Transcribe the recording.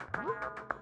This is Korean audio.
Whoop!